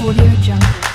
Audio Jungle.